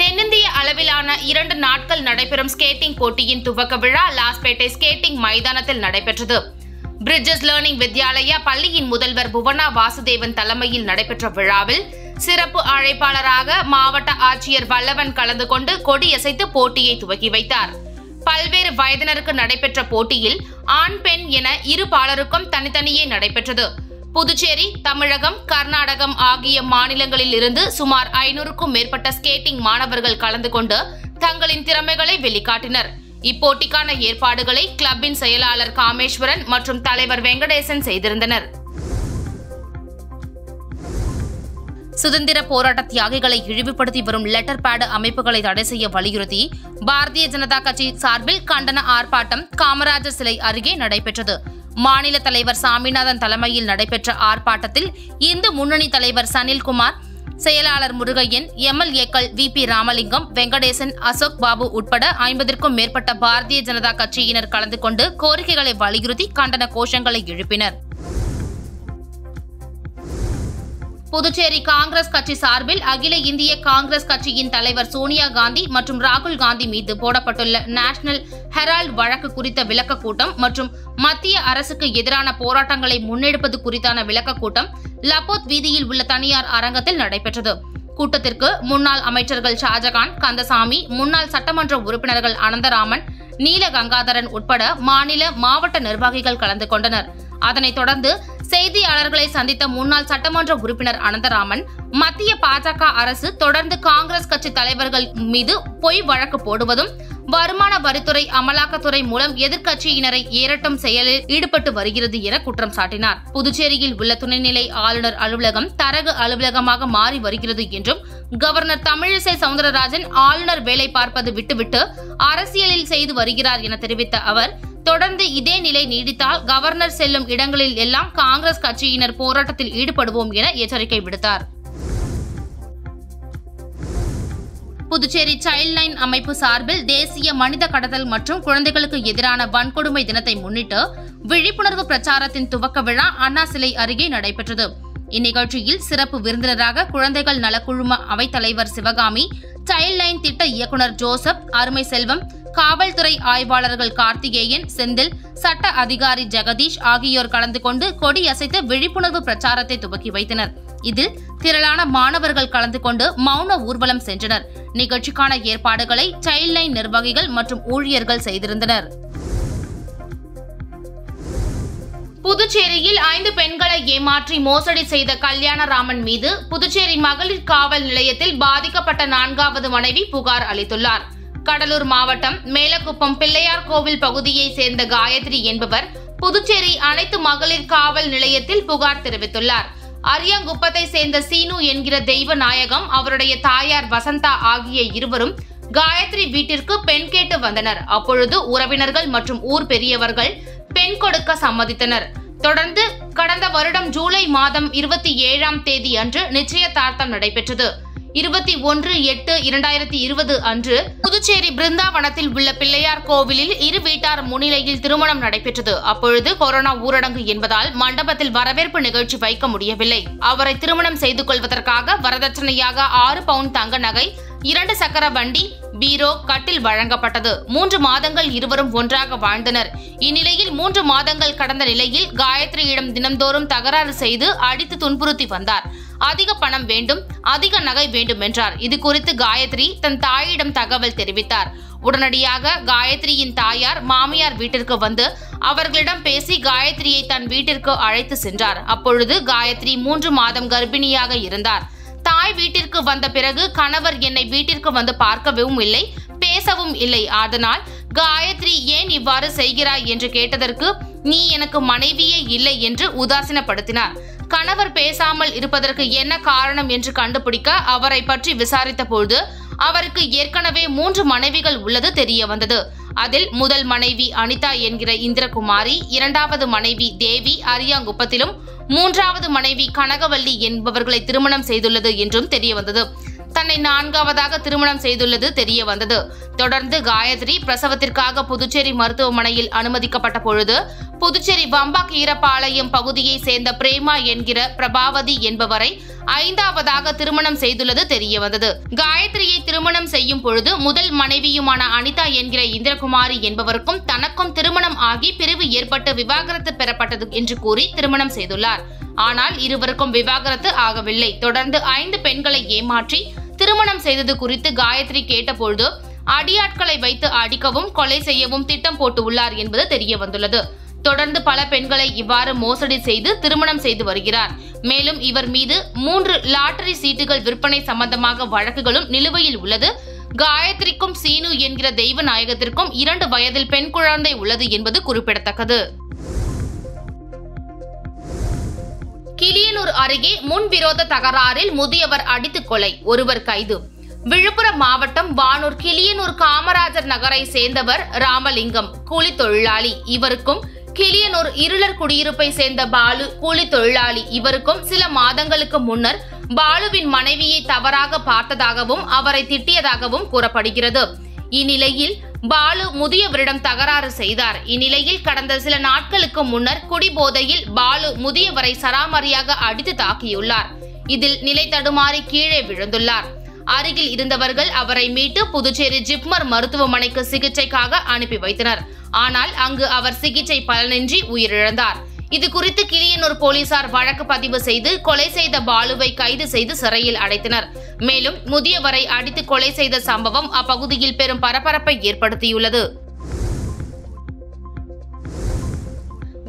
தென்னிந்திய அளவிலான இரண்டு நாட்கள் நடைபெறும் ஸ்கேட்டிங் போட்டியின் துவக்க விழா லாஸ்பேட்டை ஸ்கேட்டிங் மைதானத்தில் நடைபெற்றது. பிரிட்ஜஸ் லேர்னிங் வித்யாலயா பள்ளியின் முதல்வர் புவனா வாசுதேவன் தலைமையில் நடைபெற்ற விழாவில் சிறப்பு அழைப்பாளராக மாவட்ட ஆட்சியர் வல்லவன் கலந்து கொண்டு கொடியசைத்து போட்டியை துவக்கி வைத்தார். பல்வேறு வயதினருக்கு நடைபெற்ற போட்டியில் ஆண் பெண் என இரு பாலருக்கும் தனித்தனியே நடைபெற்றது. புதுச்சேரி தமிழகம் கர்நாடகம் ஆகிய மாநிலங்களில் இருந்து சுமார் ஐநூறுக்கும் மேற்பட்ட ஸ்கேட்டிங் மாணவர்கள் கலந்து கொண்டு தங்களின் திறமைகளை வெளிக்காட்டினர். இப்போட்டிக்கான ஏற்பாடுகளை கிளப்பின் செயலாளர் காமேஸ்வரன் மற்றும் தலைவர் வெங்கடேசன் செய்திருந்தனர். சுதந்திர போராட்ட தியாகிகளை இழிவுபடுத்தி வரும் லெட்டர் பேடு அமைப்புகளை தடை செய்ய வலியுறுத்தி பாரதிய ஜனதா கட்சி சார்பில் கண்டன ஆர்ப்பாட்டம் காமராஜர் சிலை அருகே நடைபெற்றது. மாநில தலைவர் சாமிநாதன் தலைமையில் நடைபெற்ற ஆர்ப்பாட்டத்தில் இந்து முன்னணி தலைவர் சனில்குமார் செயலாளர் முருகையன் எம்எல்ஏக்கள் வி பி ராமலிங்கம் வெங்கடேசன் அசோக் பாபு உட்பட ஐம்பதிற்கும் மேற்பட்ட பாரதிய ஜனதா கட்சியினர் கலந்து கொண்டு கோரிக்கைகளை வலியுறுத்தி கண்டன கோஷங்களை எழுப்பினர். புதுச்சேரி காங்கிரஸ் கட்சி சார்பில் அகில இந்திய காங்கிரஸ் கட்சியின் தலைவர் சோனியா காந்தி மற்றும் ராகுல் காந்தி மீது போடப்பட்டுள்ள நேஷனல் ஹெரால்ட் வழக்கு குறித்த விளக்கக் கூட்டம் மற்றும் மத்திய அரசுக்கு எதிரான போராட்டங்களை முன்னெடுப்பது குறித்தான விளக்கக் கூட்டம் லபோத் வீதியில் உள்ள தனியார் அரங்கத்தில் நடைபெற்றது. கூட்டத்திற்கு முன்னாள் அமைச்சர்கள் ஷாஜகான் கந்தசாமி முன்னாள் சட்டமன்ற உறுப்பினர்கள் அனந்தராமன் நீல கங்காதரன் உட்பட மாநில மாவட்ட நிர்வாகிகள் கலந்து கொண்டனர். அதனைத் தொடர்ந்து செய்தியாளர்களை சந்தித்த முன்னாள் சட்டமன்ற உறுப்பினர் அனந்தராமன் மத்திய பாஜக அரசு தொடர்ந்து காங்கிரஸ் கட்சி தலைவர்கள் மீது பொய் வழக்கு போடுவதும் வருமான வரித்துறை அமலாக்கத்துறை மூலம் எதிர்க்கட்சியினரை ஏரட்டும் செயலில் ஈடுபட்டு வருகிறது என குற்றம் சாட்டினார். புதுச்சேரியில் உள்ள துணைநிலை ஆளுநர் அலுவலகம் தரகு அலுவலகமாக மாறி வருகிறது என்றும் கவர்னர் தமிழிசை சவுந்தரராஜன் ஆளுநர் வேலை பார்ப்பது விட்டுவிட்டு அரசியலில் செய்து வருகிறார் என தெரிவித்த அவர் தொடர்ந்து இதே நிலை நீடித்தால் கவர்னர் செல்லும் இடங்களில் எல்லாம் காங்கிரஸ் கட்சியினர் போராட்டத்தில் ஈடுபடுவோம் என எச்சரிக்கை விடுத்தார். புதுச்சேரி சைல்ட் லைன் அமைப்பு சார்பில் தேசிய மனித கடத்தல் மற்றும் குழந்தைகளுக்கு எதிரான வன்கொடுமை தினத்தை முன்னிட்டு விழிப்புணர்வு பிரச்சாரத்தின் துவக்க விழா அண்ணா சிலை அருகே நடைபெற்றது. இந்நிகழ்ச்சியில் சிறப்பு விருந்தினராக குழந்தைகள் நலக்குழும அவைத்தலைவர் சிவகாமி சைல்ட் லைன் திட்ட இயக்குநர் ஜோசப் அருமை செல்வம் காவல்துறை ஆய்வாளர்கள் கார்த்திகேயன் செந்தில் சட்ட அதிகாரி ஜெகதீஷ் ஆகியோர் கலந்து கொண்டு கொடியசைத்து விழிப்புணர்வு பிரச்சாரத்தை துவக்கி வைத்தனர். இதில் திரளான மாணவர்கள் கலந்து கொண்டு மௌன ஊர்வலம் சென்றனர். நிகழ்ச்சிக்கான ஏற்பாடுகளை சைல்ட் லைன் நிர்வாகிகள் மற்றும் ஊழியர்கள் செய்திருந்தனர். புதுச்சேரியில் ஐந்து பெண்களை ஏமாற்றி மோசடி செய்த கல்யாணராமன் மீது புதுச்சேரி மகளிர் காவல் நிலையத்தில் பாதிக்கப்பட்ட நான்காவது மனைவி புகார் அளித்துள்ளார். கடலூர் மாவட்டம் மேலக்குப்பம் பிள்ளையார் கோவில் பகுதியைச் சேர்ந்த காயத்ரி என்பவர் புதுச்சேரி அனைத்து மகளிர் காவல் நிலையத்தில் புகார் தெரிவித்துள்ளார். அரியாங்குப்பத்தை சேர்ந்த சீனு என்கிற தெய்வ நாயகம் அவருடைய தாயார் வசந்தா ஆகிய இருவரும் காயத்ரி வீட்டிற்கு பெண் கேட்டு வந்தனர். அப்பொழுது உறவினர்கள் மற்றும் ஊர் பெரியவர்கள் பெண் கொடுக்க சம்மதித்தனர். தொடர்ந்து கடந்த வருடம் ஜூலை மாதம் இருபத்தி ஏழாம் தேதி அன்று நிச்சயதார்த்தம் நடைபெற்றது. இருபத்தி ஒன்று எட்டு இரண்டாயிரத்தி இருபது அன்று புதுச்சேரி பிருந்தாவனத்தில் உள்ள பிள்ளையார் கோவிலில் இரு வீட்டார் முன்னிலையில் திருமணம் நடைபெற்றது. அப்பொழுது கொரோனா ஊரடங்கு என்பதால் மண்டபத்தில் வரவேற்பு நிகழ்ச்சி வைக்க முடியவில்லை. அவரை திருமணம் செய்து கொள்வதற்காக வரதட்சணையாக ஆறு பவுண்ட் தங்க நகை இரண்டு சக்கர வண்டி பீரோ கட்டில் வழங்கப்பட்டது. மூன்று மாதங்கள் இருவரும் ஒன்றாக வாழ்ந்தனர். இந்நிலையில் மூன்று மாதங்கள் கடந்த நிலையில் காயத்ரியிடம் தினம்தோறும் தகராறு செய்து அடித்து துன்புறுத்தி வந்தார். அதிக பணம் வேண்டும் அதிக நகை வேண்டும் என்றார். இது குறித்து காயத்ரி தன் தாயிடம் தகவல் தெரிவித்தார். உடனடியாக காயத்ரியின் தாயார் மாமியார் வீட்டிற்கு வந்து அவர்களிடம் பேசி காயத்ரியை தன் வீட்டிற்கு அழைத்து சென்றார். அப்பொழுது காயத்ரி மூன்று மாதம் கர்ப்பிணியாக இருந்தார். தாய் வீட்டிற்கு வந்த பிறகு கணவர் என்னை வீட்டிற்கு வந்து பார்க்கவும் இல்லை. பேசவும் இல்லை. அதனால் காயத்ரி ஏன் இவ்வாறு செய்கிறாய்? என்று கேட்டதற்கு நீ எனக்கு மனைவியே இல்லை என்று உதாசீனப்படுத்தினார். கணவர் பேசாமல் இருப்பதற்கு என்ன காரணம் என்று கண்டுபிடிக்க அவரை பற்றி விசாரித்த பொழுது அவருக்கு ஏற்கனவே மூன்று மனைவிகள் உள்ளது தெரிய வந்தது. அதில் முதல் மனைவி அனிதா என்கிற இந்திரகுமாரி இரண்டாவது மனைவி தேவி அரியாங்குப்பத்திலும் மூன்றாவது மனைவி கனகவல்லி என்பவர்களை திருமணம் செய்துள்ளது என்றும் தெரியவந்தது தன்னை நான்காவதாக திருமணம் செய்துள்ளது தெரிய வந்தது. தொடர்ந்து காயத்ரி பிரசவத்திற்காக புதுச்சேரி மருத்துவமனையில் அனுமதிக்கப்பட்ட பொழுது புதுச்சேரி வம்பாக் ஈரப்பாளையம் பகுதியை சேர்ந்த பிரேமா என்கிற பிரபாவதி என்பவரை ஐந்தாவதாக திருமணம் செய்துள்ளது தெரிய வந்தது. காயத்ரியை திருமணம் செய்யும் பொழுது முதல் மனைவியுமான அனிதா என்கிற இந்திரகுமாரி என்பவருக்கும் தனக்கும் திருமணம் ஆகி பிரிவு ஏற்பட்டு விவாகரத்து பெறப்பட்டது என்று கூறி திருமணம் செய்துள்ளார். ஆனால் இருவருக்கும் விவாகரத்து ஆகவில்லை. தொடர்ந்து ஐந்து பெண்களை ஏமாற்றி திருமணம் செய்தது குறித்து காயத்ரி கேட்டபொழுது அடியாட்களை வைத்து அடிக்கவும் கொலை செய்யவும் திட்டம் போட்டு உள்ளார் என்பது தெரிய வந்துள்ளது. தொடர்ந்து பல பெண்களை இவ்வாறு மோசடி செய்து திருமணம் செய்து வருகிறார். மேலும் இவர் மீது மூன்று லாட்டரி சீட்டுகள் விற்பனை சம்பந்தமாக வழக்குகளும் நிலுவையில் உள்ளது. காயத்ரிக்கும் சீனு என்கிற தெய்வ நாயகத்திற்கும் இரண்டு வயதில் பெண் குழந்தை உள்ளது என்பது குறிப்பிடத்தக்கது. கிளியனூர் அருகே முன்விரோத தகராறில் முதியவர் அடித்து கொலை ஒருவர் கைது. விழுப்புரம் மாவட்டம் வானூர் கிளியனூர் காமராஜர் நகரை சேர்ந்தவர் ராமலிங்கம் கூலி தொழிலாளி இவருக்கும் கிளியனூர் இருளர் குடியிருப்பை சேர்ந்த பாலு கூலி தொழிலாளி இவருக்கும் சில மாதங்களுக்கு முன்னர் பாலுவின் மனைவியை தவறாக பார்த்ததாகவும் அவரை திட்டியதாகவும் கூறப்படுகிறது. இந்நிலையில் பாலு முதியவரிடம் தகராறு செய்தார். இந்நிலையில் கடந்த சில நாட்களுக்கு முன்னர் குடிபோதையில் பாலு முதியவரை சராமரியாக அடித்து தாக்கியுள்ளார். இதில் நிலை தடுமாறி கீழே விழுந்துள்ளார். அருகில் இருந்தவர்கள் அவரை மீட்டு புதுச்சேரி ஜிப்மர் மருத்துவமனைக்கு சிகிச்சைக்காக அனுப்பி வைத்தனர். ஆனால் அங்கு அவர் சிகிச்சை பலனின்றி உயிரிழந்தார். இது குறித்து கிளியனூர் போலீசார் வழக்கு பதிவு செய்து கொலை செய்த பாலுவை கைது செய்து சிறையில் அடைத்தனர். மேலும் முதியவரை அடித்து கொலை செய்த சம்பவம் அப்பகுதியில் பெரும் பரபரப்பை ஏற்படுத்தியுள்ளது.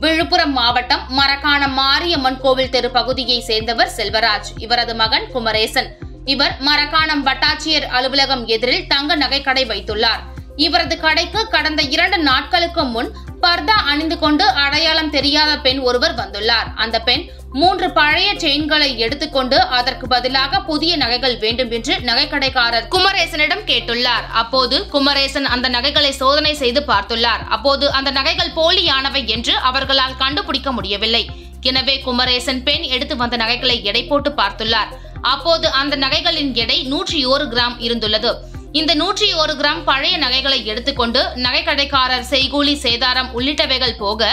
விழுப்புரம் மாவட்டம் மரக்காணம் மாரியம்மன் கோவில் தெரு பகுதியை சேர்ந்தவர் செல்வராஜ். இவரது மகன் குமரேசன். இவர் மரக்காணம் வட்டாட்சியர் அலுவலகம் எதிரில் தங்க நகைக்கடை வைத்துள்ளார். இவரது கடைக்கு கடந்த இரண்டு நாட்களுக்கு முன் பர்தா அணிந்து கொண்டு அடையாளம் தெரியாத பெண் ஒருவர் வந்துள்ளார். அந்த பெண் மூன்று பழைய செயின்களை எடுத்துக்கொண்டு அதற்கு பதிலாக புதிய நகைகள் வேண்டும் என்று நகைக்கடைக்காரர் குமரேசனிடம் கேட்டுள்ளார். அப்போது குமரேசன் அந்த நகைகளை சோதனை செய்து பார்த்துள்ளார். அப்போது அந்த நகைகள் போலியானவை என்று அவர்களால் கண்டுபிடிக்க முடியவில்லை. எனவே குமரேசன் பெண் எடுத்து வந்த நகைகளை எடை போட்டு பார்த்துள்ளார். அப்போது அந்த நகைகளின் எடை நூற்றி ஓரு கிராம் இருந்துள்ளது. இந்த நூற்றி ஒரு கிராம் பழைய நகைகளை எடுத்துக்கொண்டு நகைக்கடைக்காரர் செய்கூலி சேதாரம் உள்ளிட்டவைகள் போக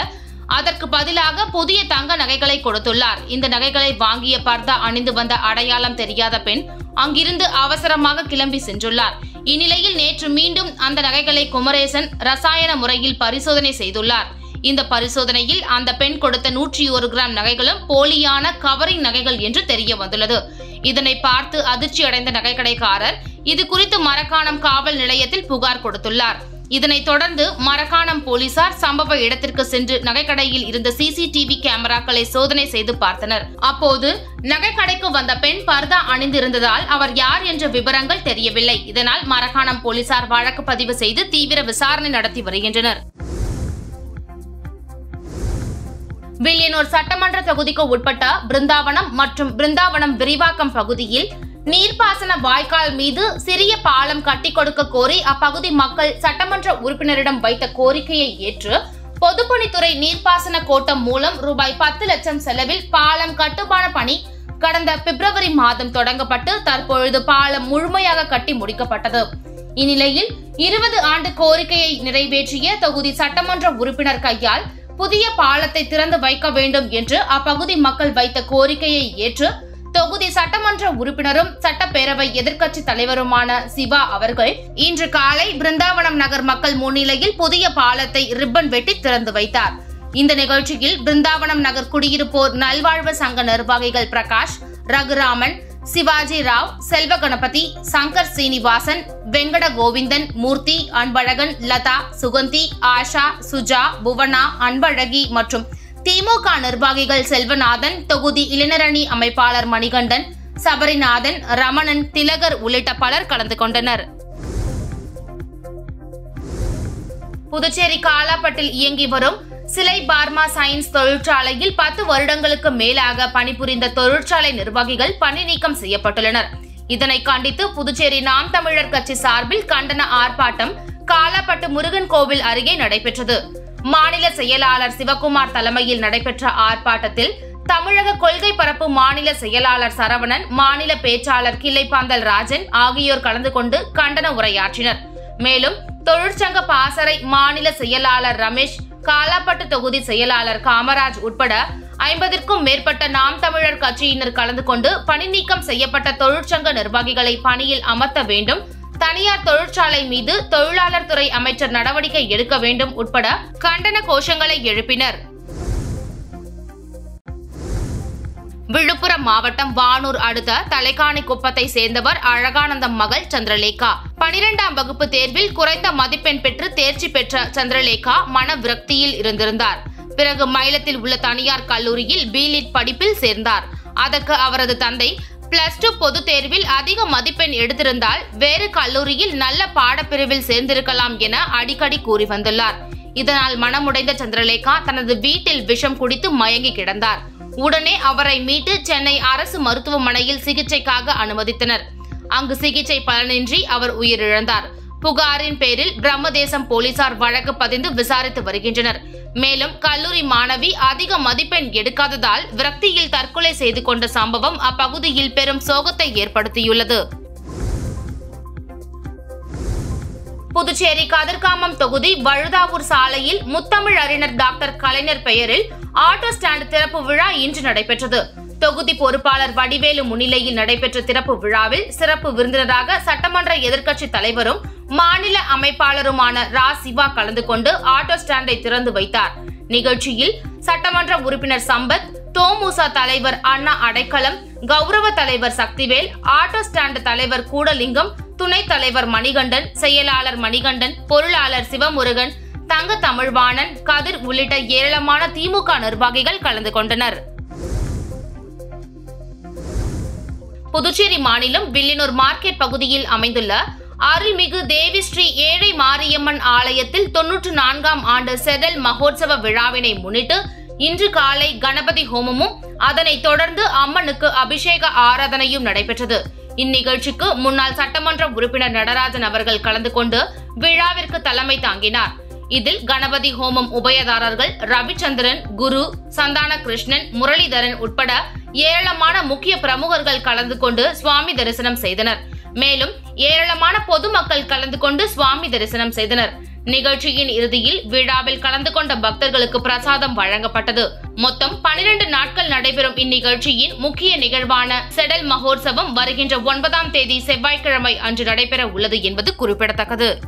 அதற்கு பதிலாக புதிய தங்க நகைகளை கொடுத்துள்ளார். இந்த நகைகளை வாங்கிய பர்தா அணிந்து வந்த அடையாளம் தெரியாத பெண் அங்கிருந்து அவசரமாக கிளம்பி சென்றுள்ளார். இந்நிலையில் நேற்று மீண்டும் அந்த நகைகளை குமரேசன் ரசாயன முறையில் பரிசோதனை செய்துள்ளார். இந்த பரிசோதனையில் அந்த பெண் கொடுத்த நூற்றி ஒரு கிராம் நகைகளும் போலியான கவரிங் நகைகள் என்று தெரிய வந்துள்ளது. இதனை பார்த்து அதிர்ச்சி அடைந்த நகைக்கடைக்காரர் இது குறித்து மரக்காணம் காவல் நிலையத்தில் புகார் கொடுத்துள்ளார். இதனைத் தொடர்ந்து மரக்காணம் போலீசார் சம்பவ இடத்திற்கு சென்று நகைக்கடையில் இருந்த சிசிடிவி கேமராக்களை சோதனை செய்து பார்த்தனர். அப்போது நகைக்கடைக்கு வந்த பெண் பர்தா அணிந்திருந்ததால் அவர் யார் என்ற விவரங்கள் தெரியவில்லை. இதனால் மரக்காணம் போலீசார் வழக்கு பதிவு செய்து தீவிர விசாரணை நடத்தி வருகின்றனர். வில்லியனூர் சட்டமன்ற தொகுதிக்கு உட்பட்ட பிருந்தாவனம் மற்றும் பிருந்தாவனம் விரிவாக்கம் பகுதியில் நீர்ப்பாசன வாய்க்கால் மீது சிறிய பாலம் கட்டி கொடுக்க கோரி அப்பகுதி மக்கள் சட்டமன்ற உறுப்பினரிடம் வைத்த கோரிக்கையை ஏற்று பொதுப்பணித்துறை நீர்ப்பாசன கோட்டம் மூலம் ரூபாய் பத்து லட்சம் செலவில் பாலம் கட்டுமான பணி கடந்த பிப்ரவரி மாதம் தொடங்கப்பட்டு தற்பொழுது பாலம் முழுமையாக கட்டி முடிக்கப்பட்டது. இந்நிலையில் இருபது ஆண்டு கோரிக்கையை நிறைவேற்றிய தொகுதி சட்டமன்ற உறுப்பினர் கையால் புதிய பாலத்தை திறந்து வைக்க வேண்டும் என்று அப்பகுதி மக்கள் வைத்த கோரிக்கையை ஏற்று தொகுதி சட்டமன்ற உறுப்பினரும் சட்டப்பேரவை எதிர்க்கட்சி தலைவருமான சிவா அவர்கள் இன்று காலை பிருந்தாவனம் நகர் மக்கள் முன்னிலையில் புதிய பாலத்தை ரிப்பன் வெட்டி திறந்து வைத்தார். இந்த நிகழ்ச்சியில் பிருந்தாவனம் நகர் குடியிருப்போர் நல்வாழ்வு சங்க நிர்வாகிகள் பிரகாஷ் ரகுராமன் சிவாஜி ராவ் செல்வ கணபதி சங்கர் சீனிவாசன் வெங்கட கோவிந்தன் மூர்த்தி அன்பழகன் லதா சுகந்தி ஆஷா சுஜா புவனா அன்பழகி மற்றும் திமுக நிர்வாகிகள் செல்வநாதன் தொகுதி இளைஞரணி அமைப்பாளர் மணிகண்டன் சபரிநாதன் ரமணன் திலகர் உள்ளிட்ட பலர் கலந்து கொண்டனர். புதுச்சேரி காலாப்பட்டில் இயங்கி வரும் சிலை பார்மா சயின்ஸ் தொழிற்சாலையில் பத்து வருடங்களுக்கு மேலாக பணிபுரிந்த தொழிற்சாலை நிர்வாகிகள் பணி நீக்கம் செய்யப்பட்டுள்ளனர். இதனை கண்டித்து புதுச்சேரி நாம் தமிழர் கட்சி சார்பில் கண்டன ஆர்ப்பாட்டம் காலாப்பட்டு முருகன் கோவில் அருகே நடைபெற்றது. மாநில செயலாளர் சிவகுமார் தலைமையில் நடைபெற்ற ஆர்ப்பாட்டத்தில் தமிழக கொள்கை பரப்பு மாநில செயலாளர் சரவணன் மாநில பேச்சாளர் கிள்ளைப்பாந்தல் ராஜன் ஆகியோர் கலந்து கொண்டு கண்டன உரையாற்றினர். மேலும் தொழிற்சங்க பாசறை மாநில செயலாளர் ரமேஷ் காலாப்பட்டு தொகுதி செயலாளர் காமராஜ் உட்பட ஐம்பதிற்கும் மேற்பட்ட நாம் தமிழர் கட்சியினர் கலந்து கொண்டு பணி நீக்கம் செய்யப்பட்ட தொழிற்சங்க நிர்வாகிகளை பணியில் அமர்த்த வேண்டும் தனியார் தொழிற்சாலை மீது தொழிலாளர் துறை அமைச்சர் நடவடிக்கை எடுக்க வேண்டும் உட்பட கண்டன கோஷங்களை எழுப்பினர். விழுப்புரம் மாவட்டம் வானூர் அடுத்த தலைக்காணி குப்பத்தை சேர்ந்தவர் அழகானந்தம் மகள் சந்திரலேகா. பனிரெண்டாம் வகுப்பு தேர்வில் குறைந்த மதிப்பெண் பெற்று தேர்ச்சி பெற்ற சந்திரலேகா மன விரக்தியில் இருந்திருந்தார். பிறகு மயிலத்தில் உள்ள தனியார் கல்லூரியில் பிலிட் படிப்பில் சேர்ந்தார். அதற்கு அவரது தந்தை பிளஸ் டூ பொதுத் தேர்வில் அதிக மதிப்பெண் எடுத்திருந்தால் வேறு கல்லூரியில் நல்ல பாடப்பிரிவில் சேர்ந்திருக்கலாம் என அடிக்கடி கூறி வந்துள்ளார். இதனால் மனமுடைந்த சந்திரலேகா தனது வீட்டில் விஷம் குடித்து மயங்கி கிடந்தார். உடனே அவரை மீட்டு சென்னை அரசு மருத்துவமனையில் சிகிச்சைக்காக அனுமதித்தனர். அங்கு சிகிச்சை பலனின்றி அவர் உயிரிழந்தார். புகாரின் பேரில் பிரம்மதேசம் போலீசார் வழக்கு பதிந்து விசாரித்து வருகின்றனர். மேலும் கல்லூரி மாணவி அதிக மதிப்பெண் எடுக்காததால் விரக்தியில் தற்கொலை செய்து கொண்ட சம்பவம் அப்பகுதியில் பெரும் சோகத்தை ஏற்படுத்தியுள்ளது. புதுச்சேரி கதிர்காமம் தொகுதி வழுதாவூர் சாலையில் முத்தமிழ் அறிஞர் டாக்டர் கலைஞர் பெயரில் ஆட்டோ ஸ்டாண்ட் திறப்பு விழா இன்று நடைபெற்றது. தொகுதி பொறுப்பாளர் வடிவேலு முன்னிலையில் நடைபெற்ற திறப்பு விழாவில் சிறப்பு விருந்தினராக சட்டமன்ற எதிர்க்கட்சி தலைவரும் மாநில அமைப்பாளருமான ரா. சிவா கலந்து கொண்டு ஆட்டோ ஸ்டாண்டை திறந்து வைத்தார். நிகழ்ச்சியில் சட்டமன்ற உறுப்பினர் சம்பத் தோமுசா தலைவர் அண்ணா அடைக்கலம் கௌரவ தலைவர் சக்திவேல் ஆட்டோ ஸ்டாண்ட் தலைவர் கூடலிங்கம் துணைத் தலைவர் மணிகண்டன் செயலாளர் மணிகண்டன் பொருளாளர் சிவமுருகன் தங்க தமிழ்வாணன் கதிர் உள்ளிட்ட ஏராளமான திமுக நிர்வாகிகள் கலந்து கொண்டனர். புதுச்சேரி மாநிலம் வில்லியனூர் மார்க்கெட் பகுதியில் அமைந்துள்ள அருள்மிகு தேவி ஸ்ரீ ஏழை மாரியம்மன் ஆலயத்தில் தொன்னூற்று நான்காம் ஆண்டு செடல் மகோத்சவ விழாவினை முன்னிட்டு இன்று காலை கணபதி ஹோமமும் அதனைத் தொடர்ந்து அம்மனுக்கு அபிஷேக ஆராதனையும் நடைபெற்றது. இந்நிகழ்ச்சிக்கு முன்னாள் சட்டமன்ற உறுப்பினர் நடராஜன் அவர்கள் கலந்து கொண்டு விழாவிற்கு தலைமை தாங்கினார். இதில் கணபதி ஹோமம் உபயதாரர்கள் ரவிச்சந்திரன் குரு சந்தான கிருஷ்ணன் முரளிதரன் உட்பட ஏராளமான முக்கிய பிரமுகர்கள் கலந்து கொண்டு சுவாமி தரிசனம் செய்தனர். மேலும் ஏராளமான பொதுமக்கள் கலந்து கொண்டு சுவாமி தரிசனம் செய்தனர். நிகழ்ச்சியின் இறுதியில் விழாவில் கலந்து கொண்ட பக்தர்களுக்கு பிரசாதம் வழங்கப்பட்டது. மொத்தம் பனிரெண்டு நாட்கள் நடைபெறும் இந்நிகழ்ச்சியின் முக்கிய நிகழ்வான செடல் மகோத்சவம் வருகின்ற ஒன்பதாம் தேதி செவ்வாய்க்கிழமை அன்று நடைபெற உள்ளது என்பது குறிப்பிடத்தக்கது.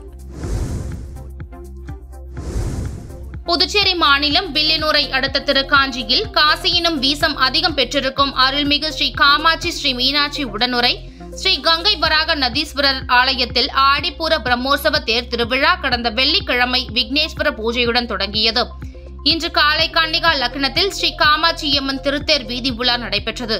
புதுச்சேரி மாநிலம் வில்லியனூரை அடுத்த திருக்காஞ்சியில் காசியினும் வீசம் அதிகம் பெற்றிருக்கும் அருள்மிகு ஸ்ரீ காமாட்சி ஸ்ரீ மீனாட்சி உடனுரை ஸ்ரீ கங்கை வராக நதீஸ்வரர் ஆலயத்தில் ஆடிப்பூர பிரம்மோற்சவ தேர் திருவிழா கடந்த வெள்ளிக்கிழமை விக்னேஸ்வர பூஜையுடன் தொடங்கியது. இன்று காலை கன்னிகா லக்னத்தில் ஸ்ரீ காமாட்சியம்மன் திருத்தேர் வீதி உலா நடைபெற்றது.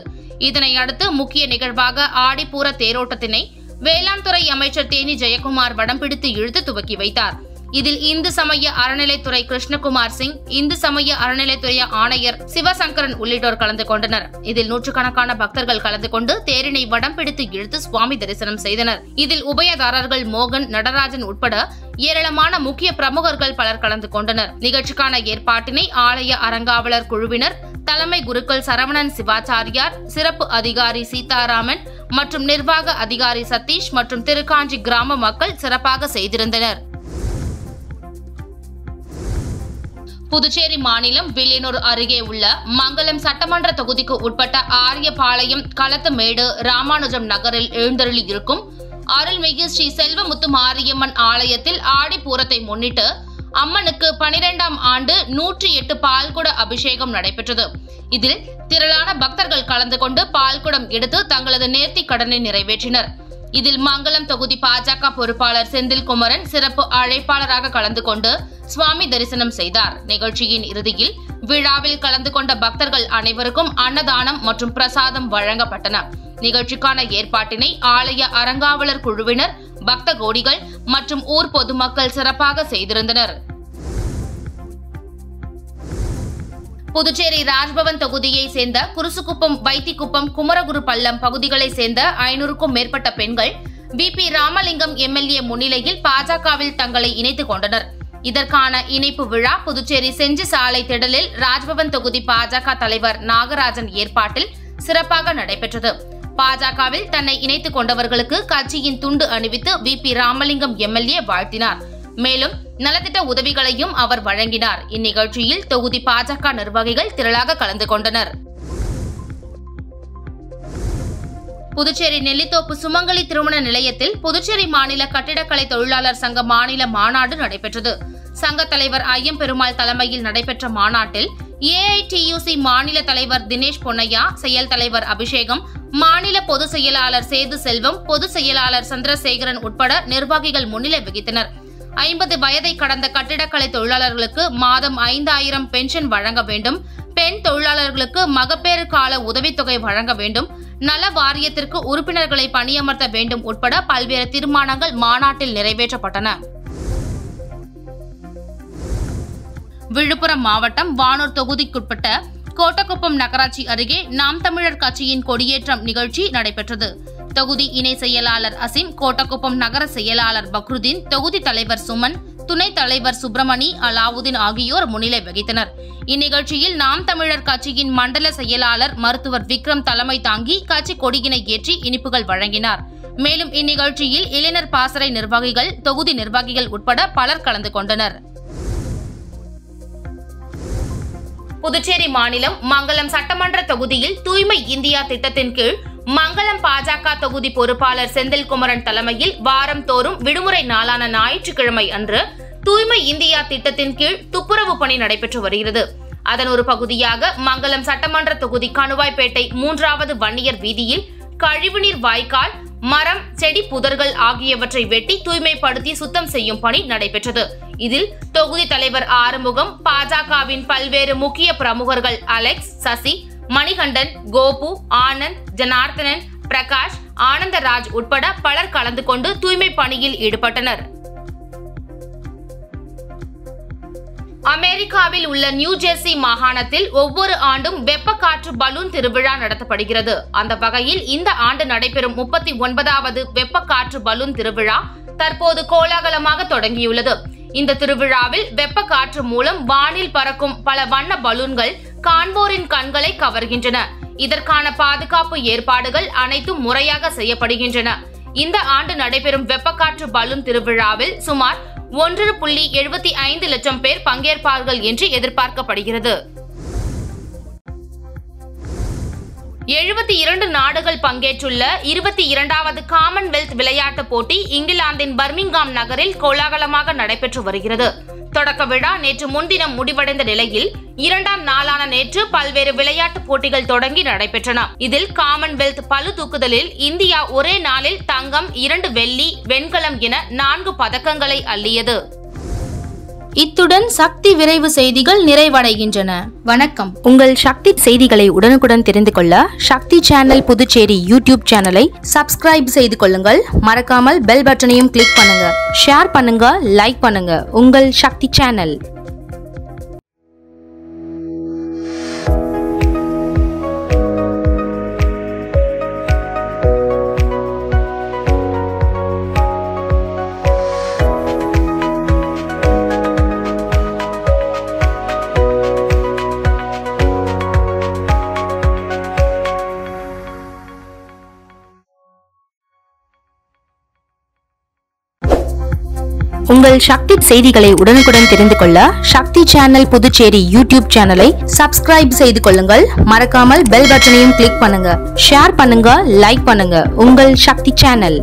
இதனை அடுத்து முக்கிய நிகழ்வாக ஆடிப்பூர தேரோட்டத்தினை வேளாண் துறை அமைச்சர் தேனி ஜெயக்குமார் வடம் பிடித்து இழுத்து துவக்கி வைத்தார். இதில் இந்து சமய அறநிலைத்துறை கிருஷ்ணகுமார் சிங் இந்து சமய அறநிலைத்துறை ஆணையர் சிவசங்கரன் உள்ளிட்டோர் கலந்து கொண்டனர். இதில் நூற்றுக்கணக்கான பக்தர்கள் கலந்து கொண்டு தேரினை வடம் பிடித்து இழுத்து சுவாமி தரிசனம் செய்தனர். இதில் உபயதாரர்கள் மோகன் நடராஜன் உட்பட ஏராளமான முக்கிய பிரமுகர்கள் பலர் கலந்து கொண்டனர். நிகழ்ச்சிக்கான ஏற்பாட்டினை ஆலய அறங்காவலர் குழுவினர் தலைமை குருக்கள் சரவணன் சிவாச்சாரியார் சிறப்பு அதிகாரி சீதாராமன் மற்றும் நிர்வாக அதிகாரி சதீஷ் மற்றும் திருக்காஞ்சி கிராம மக்கள் சிறப்பாக செய்திருந்தனர். புதுச்சேரி மாநிலம் வில்லியனூர் அருகே உள்ள மங்கலம் சட்டமன்ற தொகுதிக்கு உட்பட்ட ஆரியபாளையம் களத்துமேடு ராமானுஜம் நகரில் எழுந்தருளி இருக்கும் அருள்மிகு ஸ்ரீ செல்வமுத்து மாரியம்மன் ஆலயத்தில் ஆடிப்பூரத்தை முன்னிட்டு அம்மனுக்கு பனிரெண்டாம் ஆண்டு நூற்றி எட்டு பால்குட அபிஷேகம் நடைபெற்றது. இதில் திரளான பக்தர்கள் கலந்து கொண்டு பால்குடம் எடுத்து தங்களது நேர்த்தி கடனை நிறைவேற்றினர். இதில் மங்களம் தொகுதி பாஜக பொறுப்பாளர் செந்தில்குமரன் சிறப்பு அழைப்பாளராக கலந்து கொண்டு சுவாமி தரிசனம் செய்தார். நிகழ்ச்சியின் இறுதியில் விழாவில் கலந்து கொண்ட பக்தர்கள் அனைவருக்கும் அன்னதானம் மற்றும் பிரசாதம் வழங்கப்பட்டன. நிகழ்ச்சிக்கான ஏற்பாட்டினை ஆலய அறங்காவலர் குழுவினர் பக்த கோடிகள் மற்றும் ஊர் பொதுமக்கள் சிறப்பாக செய்திருந்தனர். புதுச்சேரி ராஜ்பவன் தொகுதியை சேர்ந்த குருசுக்குப்பம் வைத்திக்குப்பம் குமரகுரு பள்ளம் பகுதிகளைச் சேர்ந்த ஐநூறுக்கும் மேற்பட்ட பெண்கள் வி. பி. ராமலிங்கம் எம்எல்ஏ முன்னிலையில் பாஜகவில் தங்களை இணைத்துக் கொண்டனர். இதற்கான இணைப்பு விழா புதுச்சேரி செஞ்சி சாலை திடலில் ராஜ்பவன் தொகுதி பாஜக தலைவர் நாகராஜன் ஏற்பாட்டில் சிறப்பாக நடைபெற்றது. பாஜகவில் தன்னை இணைத்துக் கொண்டவர்களுக்கு கட்சியின் துண்டு அணிவித்து வி. பி. ராமலிங்கம் எம்எல்ஏ வாழ்த்தினார். மேலும் நலத்திட்ட உதவிகளையும் அவர் வழங்கினார். இந்நிகழ்ச்சியில் தொகுதி பாஜக நிர்வாகிகள் திரளாக கலந்து கொண்டனர். புதுச்சேரி நெல்லித்தோப்பு சுமங்கலி திருமண நிலையத்தில் புதுச்சேரி மாநில கட்டிடக்கலை தொழிலாளர் சங்க மாநில மாநாடு நடைபெற்றது. சங்க தலைவர் ஐயம் பெருமாள் தலைமையில் நடைபெற்ற மாநாட்டில் ஏஐடியூசி மாநில தலைவர் தினேஷ் பொன்னையா செயல் தலைவர் அபிஷேகம் மாநில பொதுச் செயலாளர் சேது செல்வம் பொதுச் செயலாளர் சந்திரசேகரன் உட்பட நிர்வாகிகள் முன்னிலை வகித்தனர். ஐம்பது வயதை கடந்த கட்டிடக்கலை தொழிலாளர்களுக்கு மாதம் ஐந்தாயிரம் பென்ஷன் வழங்க வேண்டும். பெண் தொழிலாளர்களுக்கு மகப்பேறு கால உதவித்தொகை வழங்க வேண்டும். நல வாரியத்திற்கு உறுப்பினர்களை பணியமர்த்த வேண்டும் உட்பட பல்வேறு தீர்மானங்கள் மாநாட்டில் நிறைவேற்றப்பட்டன. விழுப்புரம் மாவட்டம் வானூர் தொகுதிக்குட்பட்ட கோட்டக்குப்பம் நகராட்சி அருகே நாம் தமிழர் கட்சியின் கொடியேற்றம் நிகழ்ச்சி நடைபெற்றது. தொகுதி இணை செயலாளர் அசிம் கோட்டக்குப்பம் நகர செயலாளர் பக்ருதீன் தொகுதி தலைவர் சுமன் துணைத் தலைவர் சுப்பிரமணி அலாவுதீன் ஆகியோர் முன்னிலை வகித்தனர். இந்நிகழ்ச்சியில் நாம் தமிழர் கட்சியின் மண்டல செயலாளர் மருத்துவர் விக்ரம் தலைமை தாங்கி கட்சி கொடியினை ஏற்றி இனிப்புகள் வழங்கினார். மேலும் இந்நிகழ்ச்சியில் இளைஞர் பாசறை நிர்வாகிகள் தொகுதி நிர்வாகிகள் உட்பட பலர் கலந்து கொண்டனர். புதுச்சேரி மாநிலம் மங்களம் சட்டமன்ற தொகுதியில் தூய்மை இந்தியா திட்டத்தின் கீழ் மங்களம் பாஜக தொகுதி பொறுப்பாளர் செந்தில்குமரன் தலைமையில் வாரம் தோறும் விடுமுறை நாளான ஞாயிற்றுக்கிழமை அன்று தூய்மை இந்தியா திட்டத்தின் கீழ் துப்புரவு பணி நடைபெற்று வருகிறது. அதன் ஒரு பகுதியாக மங்களம் சட்டமன்ற தொகுதி கணுவாய்பேட்டை மூன்றாவது வன்னியர் வீதியில் கழிவுநீர் வாய்க்கால் மரம் செடி புதர்கள் ஆகியவற்றை வெட்டி தூய்மைப்படுத்தி சுத்தம் செய்யும் பணி நடைபெற்றது. இதில் தொகுதி தலைவர் ஆறுமுகம் பாஜகவின் பல்வேறு முக்கிய பிரமுகர்கள் அலெக்ஸ் சசி மணிகண்டன் கோபு ஆனந்த் ஜனார்த்தனன் பிரகாஷ் ஆனந்தராஜ் உட்பட பலர் கலந்து கொண்டு தூய்மை பணியில் ஈடுபட்டனர். அமெரிக்காவில் உள்ள நியூ ஜெர்சி மாகாணத்தில் ஒவ்வொரு ஆண்டும் வெப்ப காற்று பலூன் திருவிழா நடத்தப்படுகிறது. அந்த வகையில் இந்த ஆண்டு நடைபெறும் முப்பத்தி ஒன்பதாவது வெப்ப காற்று பலூன் திருவிழா தற்போது கோலாகலமாக தொடங்கியுள்ளது. இந்த திருவிழாவில் வெப்ப காற்று மூலம் வானில் பறக்கும் பல வண்ண பலூன்கள் காண்போரின் கண்களை கவர்கின்றன. இதற்கான பாதுகாப்பு ஏற்பாடுகள் அனைத்தும் முறையாக செய்யப்படுகின்றன. இந்த ஆண்டு நடைபெறும் வெப்பக்காற்று பலூன் திருவிழாவில் சுமார் ஒன்று புள்ளி எழுபத்தி ஐந்து லட்சம் பேர் பங்கேற்பார்கள் என்று எதிர்பார்க்கப்படுகிறது. எழுபத்தி இரண்டு நாடுகள் பங்கேற்றுள்ள இருபத்தி இரண்டாவது காமன்வெல்த் விளையாட்டுப் போட்டி இங்கிலாந்தின் பர்மிங்காம் நகரில் கோலாகலமாக நடைபெற்று வருகிறது. தொடக்க விழா நேற்று முன்தினம் முடிவடைந்த நிலையில் இரண்டாம் நாளான நேற்று பல்வேறு விளையாட்டுப் போட்டிகள் தொடங்கி நடைபெற்றன. இதில் காமன்வெல்த் பளு தூக்குதலில் இந்தியா ஒரே நாளில் தங்கம் இரண்டு வெள்ளி வெண்கலம் என நான்கு பதக்கங்களை அள்ளியது. இத்துடன் சக்தி விரைவு செய்திகள் நிறைவடைகின்றன. வணக்கம். உங்கள் சக்தி செய்திகளை உடனுக்குடன் தெரிந்து கொள்ள சக்தி சேனல் புதுச்சேரி யூடியூப் சேனலை சப்ஸ்கிரைப் செய்து கொள்ளுங்கள். மறக்காமல் பெல் பட்டனையும் கிளிக் பண்ணுங்க. ஷேர் பண்ணுங்க லைக் பண்ணுங்க. உங்கள் சக்தி சேனல். உங்கள் சக்தி செய்திகளை உடனுக்குடன் தெரிந்து கொள்ள சக்தி சேனல் புதுச்சேரி யூடியூப் சேனலை சப்ஸ்கிரைப் செய்து கொள்ளுங்கள். மறக்காமல் பெல் பட்டனையும் கிளிக் பண்ணுங்க. ஷேர் பண்ணுங்க லைக் பண்ணுங்க. உங்கள் சக்தி சேனல்.